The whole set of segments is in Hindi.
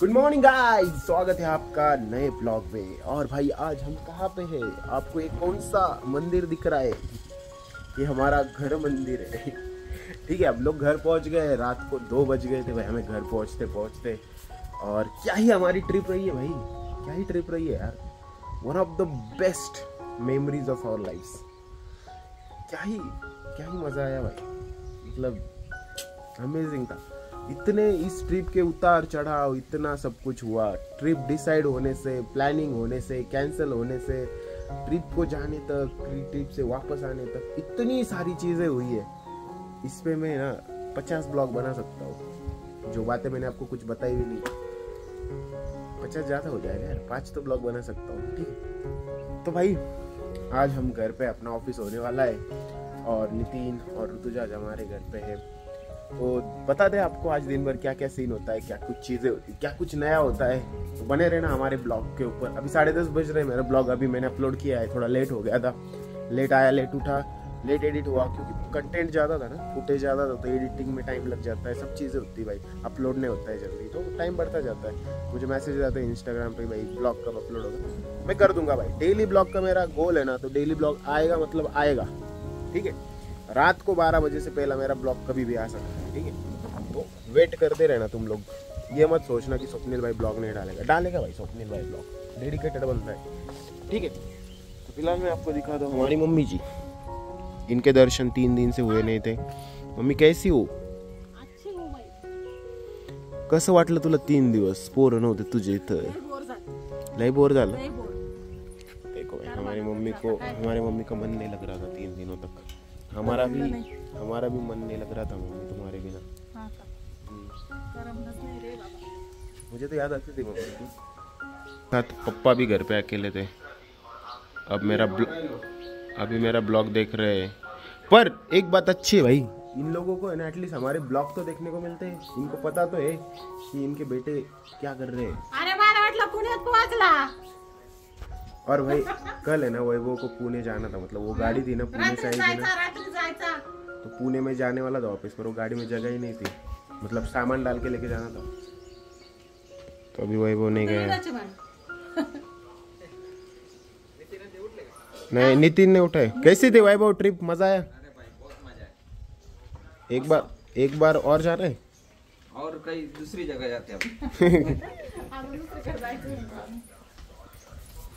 गुड मॉर्निंग गाइस स्वागत है आपका नए ब्लॉग में और भाई, आज हम कहाँ पे हैं? आपको एक कौन सा मंदिर दिख रहा है? ये हमारा घर मंदिर है। ठीक है अब लोग घर पहुँच गए रात को दो बज गए थे भाई, हमें घर पहुँचते पहुँचते। और क्या ही हमारी ट्रिप रही है भाई। क्या ही ट्रिप रही है यार। One of the best memories of our life क्या ही क्या ही मज़ा आया भाई। मतलब अमेजिंग था। इतने इस ट्रिप के उतार चढ़ाव, इतना सब कुछ हुआ। ट्रिप डिसाइड होने से प्लानिंग होने से कैंसिल होने से ट्रिप को जाने तक ट्रिप से वापस आने तक इतनी सारी चीज़ें हुई है। इस पे मैं ना पचास ब्लॉग बना सकता हूँ। जो बातें मैंने आपको कुछ बताई भी नहीं। पचास ज़्यादा हो जाएगा यार। पाँच तो ब्लॉग बना सकता हूँ, ठीक है? तो भाई, आज हम घर पे अपना ऑफ़िस होने वाला है और नितिन और ऋतुजा हमारे घर पे है। तो बता दें आपको आज दिन भर क्या क्या सीन होता है, क्या कुछ चीज़ें होती क्या कुछ नया होता है? तो बने रहना हमारे ब्लॉग के ऊपर। अभी साढ़े दस बज रहे हैं, मेरा ब्लॉग अभी मैंने अपलोड किया है, थोड़ा लेट हो गया था। लेट आया लेट उठा। लेट एडिट हुआ, क्योंकि कंटेंट ज़्यादा था ना फुटेज ज़्यादा था तो एडिटिंग में टाइम लग जाता है, सब चीज़ें होती भाई। अपलोड नहीं होता है जल्दी तो टाइम बढ़ता जाता है। मुझे मैसेज आते हैं इंस्टाग्राम पे, भाई ब्लॉग कब अपलोड होगा? मैं कर दूँगा भाई। डेली ब्लॉग का मेरा गोल है ना तो डेली ब्लॉग आएगा मतलब आएगा। ठीक है? रात को 12 बजे से पहला मेरा ब्लॉग कभी भी आ सकता है। ठीक है? तो वेट करते रहना तुम लोग। ये मत सोचना कि स्वप्निल भाई ब्लॉग नहीं डालेगा। डालेगा भाई स्वप्निल भाई ब्लॉग। डेडिकेटेड बनता है। ठीक है? तो फ़िलहाल मैं आपको दिखा दूँ हमारी मम्मी जी इनके दर्शन तीन दिन से हुए नहीं थे। मम्मी कैसी हो? अच्छी हो कसं वाटलं तुला तीन दिवस? पोरं नव्हते तुझे इथं। लय बोर झाली. देखो हमारी मम्मी को हमारे मम्मी का मन नहीं लग रहा था तीन दिनों तक। हमारा भी हमारा भी मन नहीं लग रहा था मम्मी तुम्हारे बिना। हाँ का करमलंच नाही रे बाबा। मुझे तो याद आती थी मम्मी की। साथ पप्पा भी घर पे अकेले थे। अब मेरा अभी मेरा ब्लॉग देख रहे हैं। पर एक बात अच्छी है भाई इन लोगों को है ना एटलीस्ट हमारे ब्लॉग तो देखने को मिलते हैं। इनको पता तो है कि इनके बेटे क्या कर रहे हैं। अरे मला वाटलं पुण्यात पोहोचला और भाई कल है ना वैभव को पुणे जाना था मतलब वो गाड़ी थी ना पुणे से आई थी ना। तो पुणे में जाने वाला था ऑफ़िस पर वो गाड़ी में जगह ही नहीं थी। मतलब सामान डाल के लेके जाना था। तो अभी वैभव नहीं गया। नहीं नितिन ने उठाए। कैसी थी वैभव ट्रिप मज़ा आया? एक बार एक बार और जा रहे हैं? और कई दूसरी जगह जाते हैं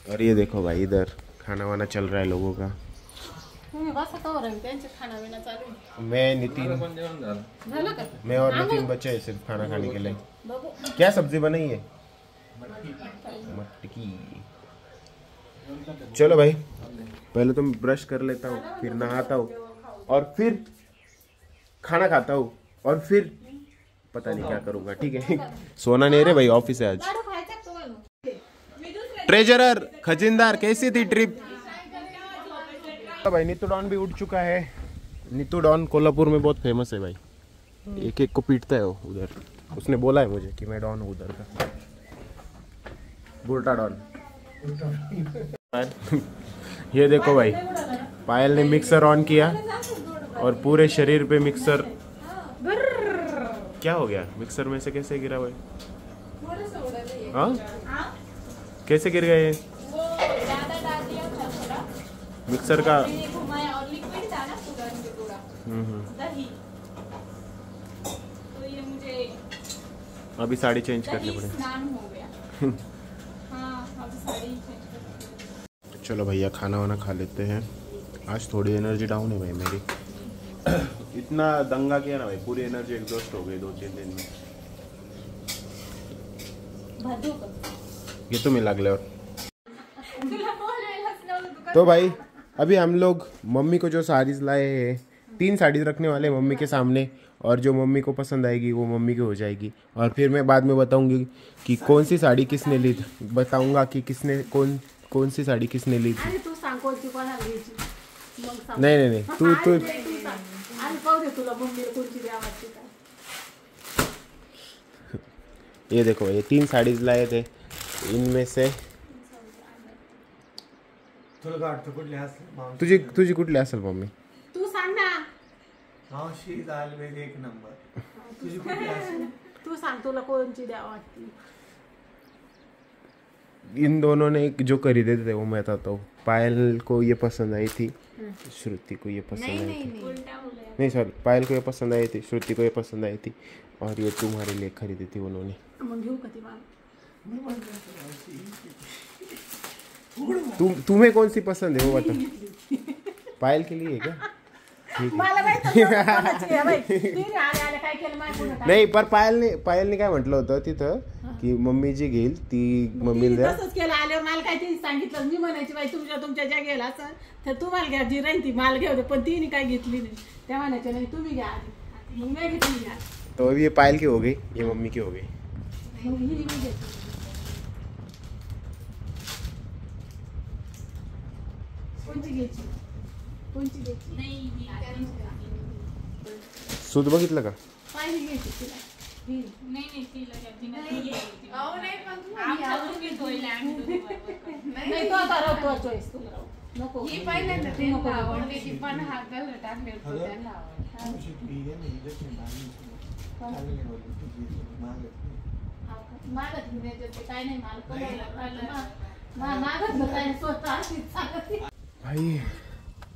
और ये देखो भाई इधर खाना वाना चल रहा है लोगों का। आहे. मैं नितिन मैं और नितिन बचे सिर्फ़ खाना खाने के लिए। क्या सब्ज़ी बनाई है? मटकी। चलो भाई पहले तो मैं ब्रश कर लेता हूँ फिर नहाता हूँ और फिर खाना खाता हूँ और फिर पता नहीं क्या करूँगा ठीक है? सोना नहीं रे भाई ऑफ़िस है आज लाडू खायचा का तुम्हाला ट्रेजरर खजिनदार, कैसी थी ट्रिप भाई नीतू डॉन भी उठ चुका है। नीतू डॉन कोल्हापुर में बहुत फ़ेमस है भाई। एक एक को पीटता है वो उधर। उसने बोला है मुझे कि मैं डॉन हूँ उधर का। बुलटा डॉन। ये देखो भाई, पायल ने मिक्सर ऑन किया और पूरे शरीर पे मिक्सर क्या हो गया? मिक्सर में से कैसे गिरा भाई? हाँ? कैसे गिर गए? ये? वो ज़्यादा डाल दिया था थोड़ा। मिक्सर का? पूरा। हम्म, हम्म। दही। तो अभी साड़ी चेंज करनी पड़ेगी। स्नान हो गया। हाँ अब साड़ी चेंज कर चलो भैया खाना वाना खा लेते हैं। आज थोड़ी एनर्जी डाउन है भाई मेरी। इतना दंगा किया ना भाई पूरी एनर्जी एग्जॉस्ट हो गई दो तीन दिन में। ये तो लागल्यावर नव्हतं तू भाई अभी हम लोग मम्मी को जो साड़ीज लाए हैं तीन साड़ीज रखने वाले हैं मम्मी के सामने और जो मम्मी को पसंद आएगी वो मम्मी की हो जाएगी। और फिर मैं बाद में बताऊँगी कि कौन सी साड़ी किसने ली थी। बताऊँगा कि किसने कौन कौन सी साड़ी किसने ली थी। नहीं नहीं नहीं तू तू ये देखो ये तीन साड़ीज लाए थे इनमें से तुला वाटतं कुठली असली मावशी तुझी तुझी कुठली असेल मम्मी? तू सांग ना. मावशी ऑलवेज एक नंबर. तुझी कुठली असेल? तू सांग तुला कोणची द्या वाटती? इन दोनों ने एक जो खरीदे थे वो मैं बताता हूँ पायल को ये पसंद आई थी श्रुति को ये पसंद आई थी. उल्टा हो नहीं सॉरी पायल को ये पसंद आई थी श्रुति को ये पसंद आई थी और ये तुम्हारे लिए खरीदी थी उन्होंने. ती तुम तुम्हें कौन सी पसंद है वो बता पायल के लिए क्या? काय नाही पर पायलने पायलने काय म्हटलं होतं तिथं की मम्मी जी घेईल ती द्या। तसंच केलं आल्यावर मला काय तिने सांगितलं मी म्हणायची बाई तुमच्या तुमच्या ज्या गेला असं तर तुम्हाला घ्या जी राहील ती मला घेऊ दे. पण तिने काय घेतली नाही. त्या म्हणायच्या नाही तुम्ही घ्या मग मी घेतली तो ये पायल की हो गई ये मम्मी की हो गई मग ही मी घेतली कोणची घ्यायची कोणची घ्यायची नाही सूद बघितलं का पाहिजे घ्यायची तिला ही. नाही नाही तिला घ्या, तिला नाही घ्यायची. आमच्या दोघी जोडीला आम्ही दोघी बरोबर. नाही तो आता राहतो तो चॉईस तुला राहू. नको ही पहिल्यांदा तू नको. आवडली ती पण हा कलर टाकले होते त्यांना आवडली मागत नाही देते, काय नाही मला कळलं. मागत स्वतः. भाई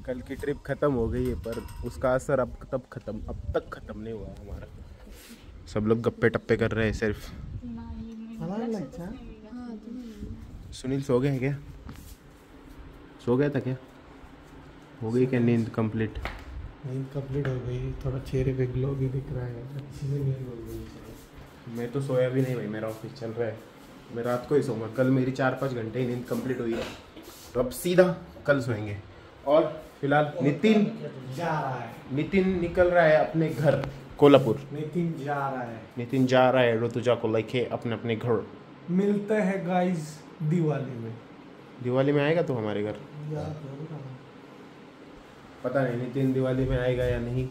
कल की ट्रिप खत्म हो गई है पर उसका असर अब तब खत्म अब तक खत्म नहीं हुआ हमारा। सब लोग गप्पे टप्पे कर रहे हैं सिर्फ़। सुनील सो गए हैं क्या? सो गया था क्या? हो गई क्या नींद कंप्लीट नींद कंप्लीट हो गई थोड़ा चेहरे पे ग्लो भी दिख रहा है अच्छी से नींद हो। गई मैं तो सोया भी नहीं भाई मेरा ऑफ़िस चल रहा है। मैं रात को ही सोऊँगा कल मेरी चार पाँच घंटे ही नींद कंप्लीट हुई है। तो अब सीधा कल सोएँगे। और फ़िलहाल नितिन जा रहा है। नितिन निकल रहा है अपने घर। कोल्हापुर। नितिन जा रहा है। नितिन जा रहा है ऋतुजा को लेके अपने अपने घर। मिलते हैं गाइस दिवाली में। दिवाली में आएगा तो हमारे घर? ज़रूर आना। पता नहीं नितिन दिवाली में आएगा या नहीं।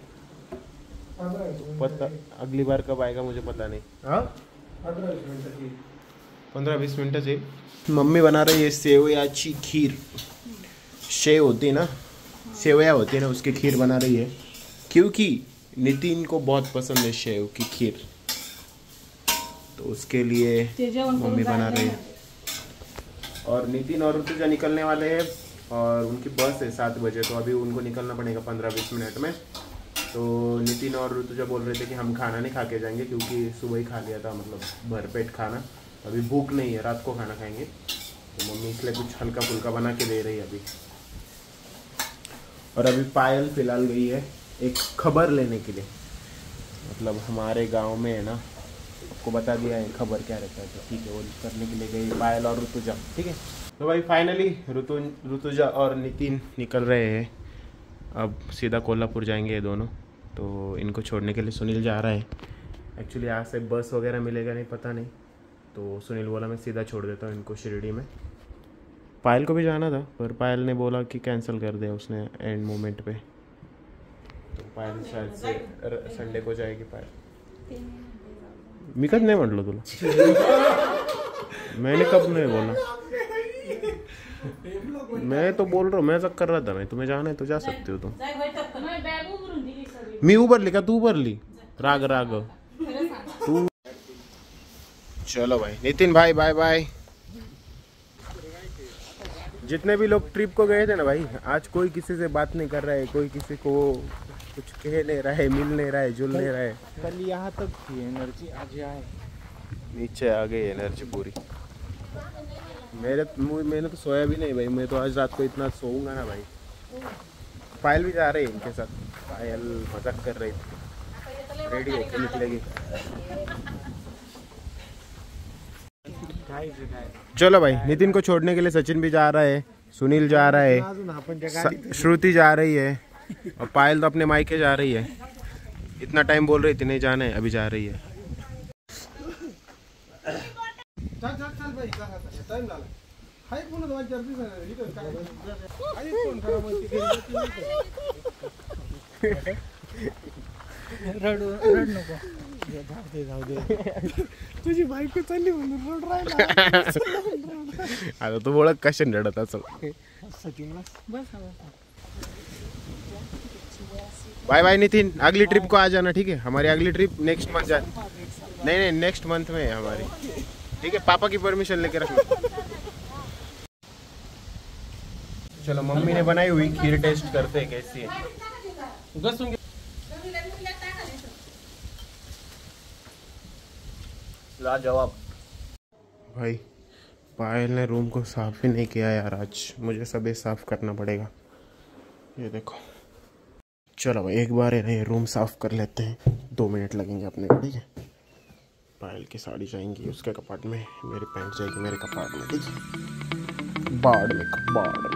पता अगली बार कब आएगा मुझे पता नहीं। हाँ। पंद्रह बीस मिनट से मम्मी बना रही है सेवयाची खीर। सेव होती है ना? सेवया होती है ना उसकी खीर बना रही है। क्योंकि नितिन को बहुत पसंद है सेव की खीर। तो उसके लिए मम्मी बना रही है। और नितिन और ऋतुजा निकलने वाले हैं और उनकी बस है सात बजे तो अभी उनको निकलना पड़ेगा पंद्रह बीस मिनट में। तो नितिन और ऋतुजा बोल रहे थे कि हम खाना नहीं खा के जाएँगे क्योंकि सुबह ही खा लिया था मतलब भरपेट खाना। अभी भूख नहीं है, रात को खाना खाएँगे। तो मम्मी इसलिए कुछ हल्का फुल्का बना के दे रही है अभी। और अभी पायल फ़िलहाल गई है एक खबर लेने के लिए। मतलब हमारे गाँव में है ना, आपको बता दिया है खबर क्या रहता है तो ठीक है, वो करने के लिए गई पायल और ऋतुजा, ठीक है? तो भाई फाइनली ऋतु, ऋतुजा और नितिन निकल रहे हैं। अब सीधा कोल्हापुर जाएँगे ये दोनों। तो इनको छोड़ने के लिए सुनील जा रहा है। एक्चुअली यहाँ से बस वगैरह मिलेगा नहीं, पता नहीं। तो सुनील बोला मैं सीधा छोड़ देता हूँ इनको शिरडी में। पायल को भी जाना था पर पायल ने बोला कि कैंसिल कर दिया उसने एंड मोमेंट पे। तो पायल शायद से संडे को जाएगी पायल। मी कधी नाही म्हटलं तुला? मैंने कब नहीं बोला? मैं तो बोल रहा हूँ मैं चक्कर रहा था मैं तुम्हें जाना है तो जा सकते हो तुम। जाय बाई ली मी का तू उभरली राग राग। तू चलो भाई। नितिन भाई बाय बाय जितने भी लोग ट्रिप को गए थे ना भाई आज कोई किसी से बात नहीं कर रहा है कोई किसी को कुछ कह नहीं रहा है मिल नहीं रहा है जुल नहीं रहा है। कल यहाँ तक थी एनर्जी आज आए नीचे आ गई एनर्जी पूरी। मेरे मैंने तो सोया भी नहीं भाई मैं तो आज रात को इतना सोऊँगा ना भाई। पायल भी जा रही है इनके साथ। पायल मज़ाक कर रही थी रेडी होकर निकलेगी। चलो भाई, नितिन को छोड़ने के लिए सचिन भी जा रहा है, सुनील जा रहा है श्रुति जा रही है, और पायल तो अपने मायके जा रही है। इतना टाइम बोल रही थी, नहीं जाना अभी जा रही है। रडू, रड नको. जाऊ दे जाऊ तुझी बायको चालली म्हणून रड राहिला. आता तू ओळख कशा रडत असं सचिन बस बाय बाय नितिन. अगली ट्रिप को आ जाना, ठीक है हमारी अगली ट्रिप नेक्स्ट मंथ जा. नहीं नहीं नेक्स्ट मंथ में है हमारी. ठीक है पापा की परमिशन लेके रखना चलो, मम्मी ने बनाई हुई खीर टेस्ट करते हैं, कैसी है? लाजवाब। भाई, पायल ने रूम को साफ़ ही नहीं किया यार आज। मुझे सब ये साफ़ करना पड़ेगा। ये देखो। चलो भाई, एक बार ये रूम साफ़ कर लेते हैं। दो मिनट लगेंगे अपने को ठीक है? पायल की साड़ी जाएँगी उसके कपाट में, मेरी पैंट जाएगी मेरे कपाट में, ठीक है? बाड़ में बाड़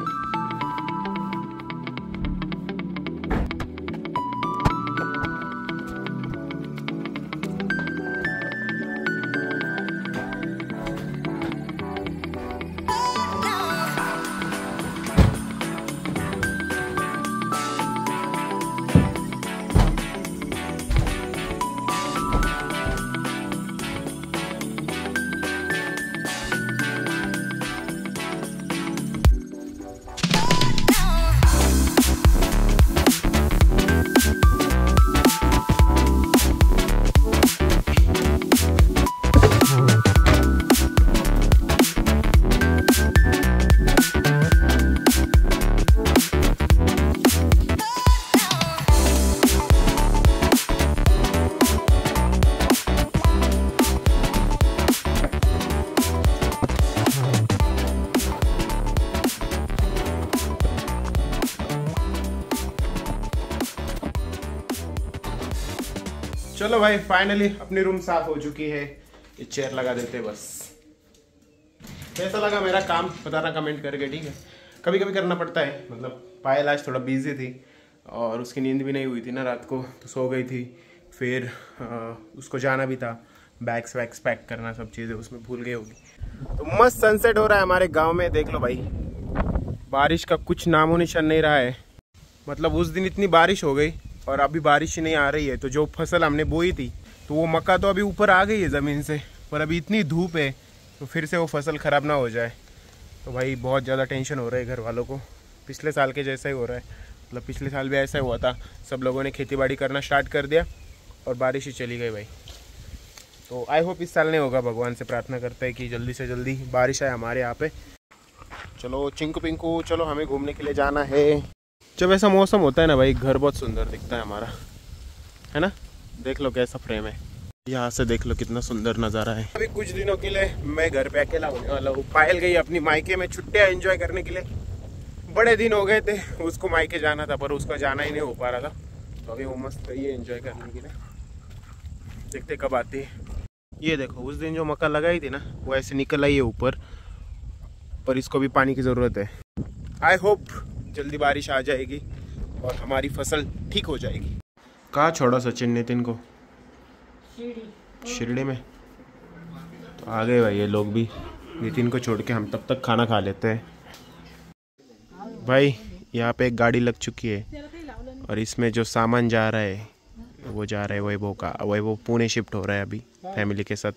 चलो भाई फाइनली अपनी रूम साफ़ हो चुकी है। ये चेयर लगा देते बस। कैसा लगा मेरा काम बताना कमेंट करके ठीक है? कभी कभी करना पड़ता है। मतलब पायल आज थोड़ा बिज़ी थी और उसकी नींद भी नहीं हुई थी ना रात को तो सो गई थी। फिर अ, उसको जाना भी था। बैग्स वैग्स पैक करना सब चीज़ें उसमें भूल गई होगी। तो मस्त सनसेट हो रहा है हमारे गाँव में देख लो भाई। बारिश का कुछ नामो निशान नहीं रहा है। मतलब उस दिन इतनी बारिश हो गई और अभी बारिश नहीं आ रही है तो जो फ़सल हमने बोई थी तो वो मक्का तो अभी ऊपर आ गई है ज़मीन से, पर अभी इतनी धूप है तो फिर से वो फ़सल ख़राब ना हो जाए। तो भाई बहुत ज़्यादा टेंशन हो रहा है घर वालों को। पिछले साल के जैसा ही हो रहा है। मतलब पिछले साल भी ऐसा ही हुआ था, सब लोगों ने खेती बाड़ी करना स्टार्ट कर दिया और बारिश ही चली गई भाई। तो आई होप इस साल नहीं होगा, भगवान से प्रार्थना करते हैं कि जल्दी से जल्दी बारिश आए हमारे यहाँ पे। चलो, चिंकू पिंकू, चलो हमें घूमने के लिए जाना है। जब ऐसा मौसम होता है ना भाई, घर बहुत सुंदर दिखता है हमारा। है ना? देख लो कैसा फ्रेम है। यहाँ से देख लो कितना सुंदर नज़ारा है। अभी कुछ दिनों के लिए मैं घर पे अकेला होने वाला हूँ। पायल गई अपनी मायके में छुट्टियाँ एंजॉय करने के लिए। बड़े दिन हो गए थे, उसको मायके जाना था, पर उसका जाना ही नहीं हो पा रहा था। तो अभी वो मस्त गई है एंजॉय करने के लिए। देखते कब आती है। ये देखो, उस दिन जो मक्का लगाई थी ना, वो ऐसे निकल आई है ऊपर, पर इसको भी पानी की ज़रूरत है। आई होप जल्दी बारिश आ जाएगी और हमारी फ़सल ठीक हो जाएगी। कहाँ छोड़ा सचिन नितिन को? शिरडी। में? तो आ गए भाई ये लोग भी। नितिन को छोड़ के हम तब तक खाना खा लेते हैं। भाई यहाँ पे एक गाड़ी लग चुकी है और इसमें जो सामान जा रहा है वो जा रहा है वैभव का। वैभव पुणे शिफ्ट हो रहा है अभी फैमिली के साथ।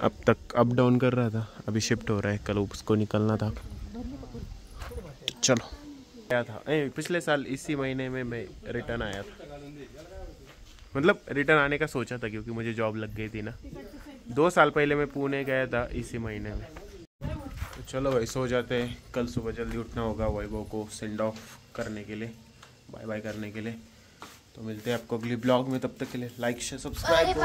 अब तक अप डाउन कर रहा था अभी शिफ्ट हो रहा है। कल उसको निकलना था। चलो। आया था। ए, पिछले साल इसी महीने में मैं रिटर्न आया था। मतलब रिटर्न आने का सोचा था क्योंकि मुझे जॉब लग गई थी ना। दो साल पहले मैं पुणे गया था इसी महीने में। तो चलो भाई सो जाते हैं। कल सुबह जल्दी उठना होगा वैभव को सेंड ऑफ़ करने के लिए बाय बाय करने के लिए। तो मिलते हैं आपको अगली ब्लॉग में तब तक के लिए लाइक शेयर सब्सक्राइब